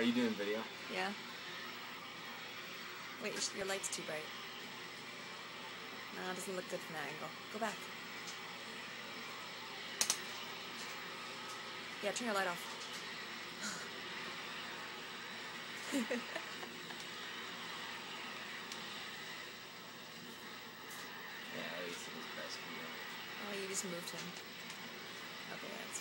Are you doing video? Yeah. Wait, your, your light's too bright. No, it doesn't look good from that angle. Go back. Yeah, turn your light off. Yeah, at least it was best you. oh, you just moved him. Okay, that's